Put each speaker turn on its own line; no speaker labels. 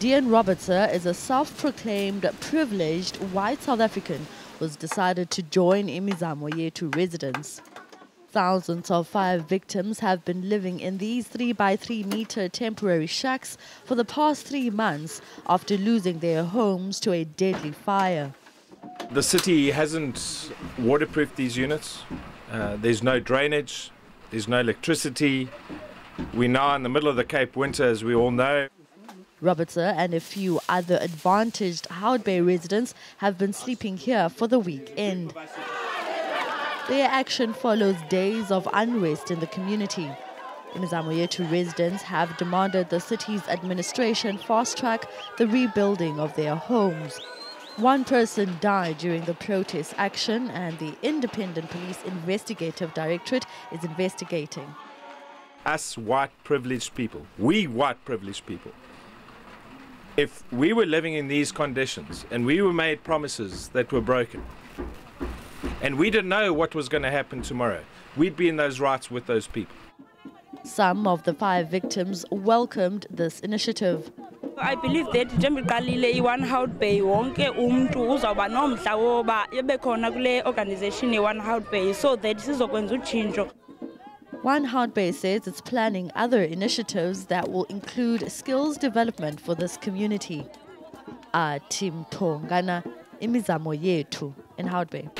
Dean Robertson is a self-proclaimed privileged white South African who's decided to join Imizamo Yethu residents. Thousands of fire victims have been living in these 3 by 3 meter temporary shacks for the past three months after losing their homes to a deadly fire.
The city hasn't waterproofed these units. Uh, there's no drainage, there's no electricity. We're now in the middle of the Cape winter, as we all know.
Robertson and a few other advantaged Hout Bay residents have been sleeping here for the weekend. Their action follows days of unrest in the community. Imizamo residents have demanded the city's administration fast track the rebuilding of their homes. One person died during the protest action, and the Independent Police Investigative Directorate is investigating.
Us white privileged people, we white privileged people, if we were living in these conditions and we were made promises that were broken, and we didn't know what was going to happen tomorrow, we'd be in those rights with those people.
Some of the five victims welcomed this initiative.
I believe that njengoba iqalile i-one Hout Bay wonke umuntu uzawuba nomdla woba ebe khona kule organization ye-one Hout Bay so that sizokwenza utshintsho
One Bay says it's planning other initiatives that will include skills development for this community. Ah, Tim Tongana, Imizamo Yethu in Bay.